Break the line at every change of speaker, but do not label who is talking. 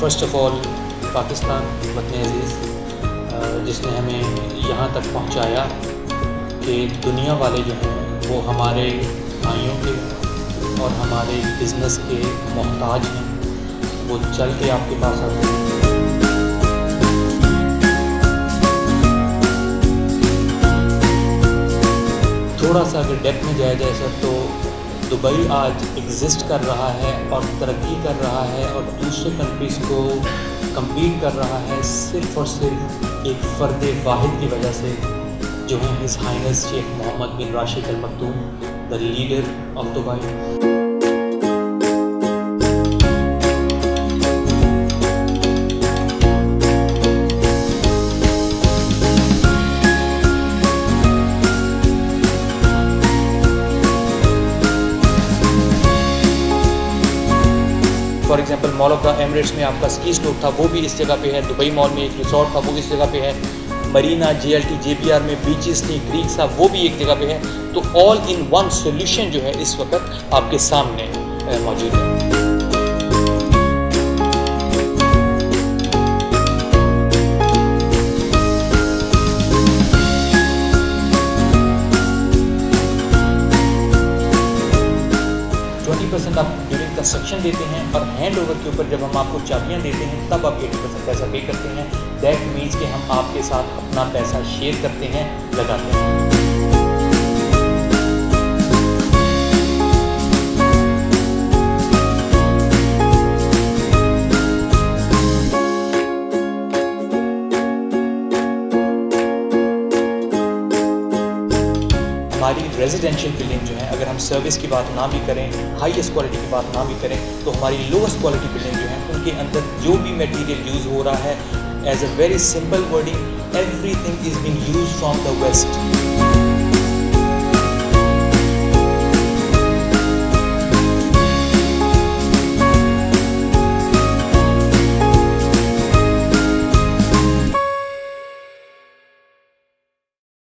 First of all Pakistan وطن عزیز جس نے ہمیں یہاں تک پہنچایا کہ دنیا والے جو ہیں وہ ہمارے بھائیوں کے اور ہمارے بزنس کے محتاج ہیں۔ وہ چل کے آپ کے پاس آتے ہیں۔ تھوڑا سا اگر ڈیپ میں جایا جائے سر تو دبئی آج ایگزسٹ کر رہا ہے اور ترقی کر رہا ہے اور دوسرے کنٹریز کو کمپیٹ کر رہا ہے صرف اور صرف ایک فرد واحد کی وجہ سے، جو ہیں his highness Sheikh Mohammed bin Rashid Al Maktoum the leader of Dubai for example, mall of the Emirates میں آپ کا اسکی اسٹوک تھا، وہ بھی اس جگہ پہ ہے، دبئی مال میں ایک ریسورٹ تھا، وہ اس جگہ پہ ہے۔ Marina, J L T, J P R میں بیچز تھیں گریکس تھا، وہ بھی ایک جگہ پہ ہے۔ تو آل ان ون سولوشن جو ہے، اس وقت آپ کے سامنے موجود ہے۔ ٹوئنٹی پرسینٹ آپ ڈیورنگ کنسٹرکشن دیتے ہیں اور ہینڈ اوور کے اوپر جب ہم آپ کو چابیاں دیتے ہیں، تب آپ ایٹی پرسینٹ پیسہ پے کرتے ہیں۔ دیٹ مینس کہ ہم آپ کے ساتھ اپنا پیسہ شیئر کرتے ہیں، لگاتے ہیں۔ ہماری ریزیڈینشیل بلڈنگ جو ہے، اگر ہم سروس کی بات نہ بھی کریں ہائیسٹ کوالٹی کی بات نہ بھی کریں، تو ہماری لوئسٹ کوالٹی بلڈنگ جو ہیں ان کے اندر جو بھی میٹیریل یوز ہو رہا ہے as a very simple wording everything is being use from the west